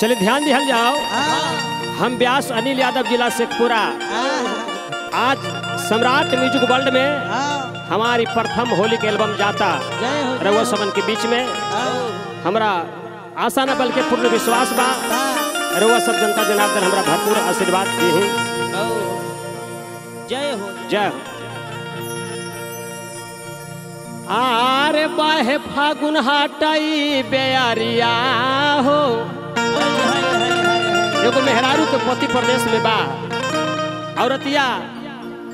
चलिए ध्यान दिहल जाओ हम व्यास अनिल यादव जिला शेखपुरा। आज सम्राट म्यूज़िक वर्ल्ड में हमारी प्रथम होली के एल्बम जाता। हो रउआ समन के बीच में। हमारा आशा न बल्कि पूर्ण विश्वास बा। रउआ सब जनता जनार्दन हमरा भरपूर आशीर्वाद दी जय हो। जय हो। आरे बाहे फागुन हटाई बेअरिया हो। एगो मेहरारू के पति प्रदेश में बा। औरतिया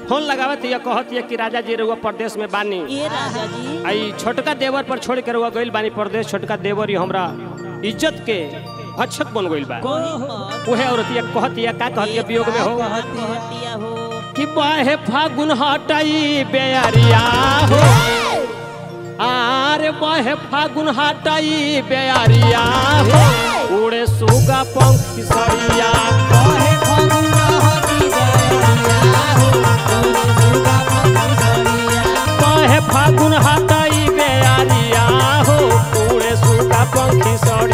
फ़ोन लगावत या कहत या कि राजा जी रउआ प्रदेश में बानी। ये राजा जी आई छोटका देवर पर छोड़ के रउआ गइल बानी प्रदेश छोटका देवर ही हमरा इज़्ज़त के भक्षक बन गइल बा। उहे औरतिया कहत या का कहत या वियोग में हो? हो? कि बाहे फागुन हटाई बेअरिया हो। आरे बाहे फागुन हटाई बेअरिया हो। उड़े सुगा पंख सरिया। कहे हटी हो बाहे फागुन हटाई हो। उड़े सुगा पंख सरिया।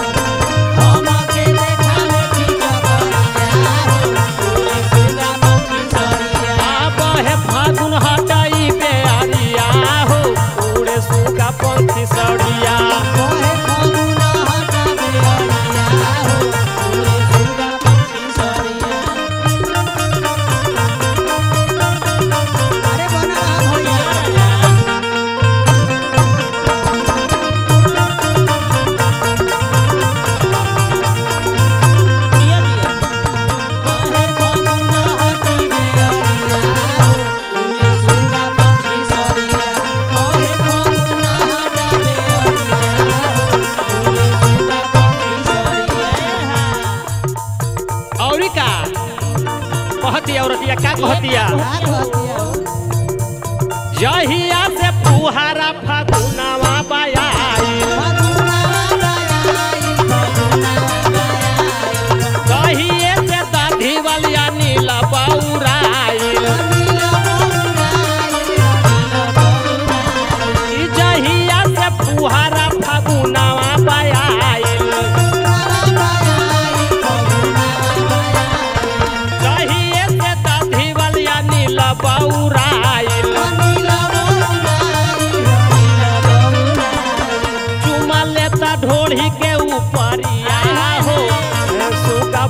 पंखी कहतिया? क्या कहतिया? जहिया से पुहारा फागुनावा बयाई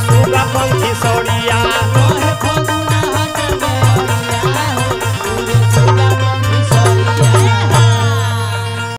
सुगा पंखी सौड़िया।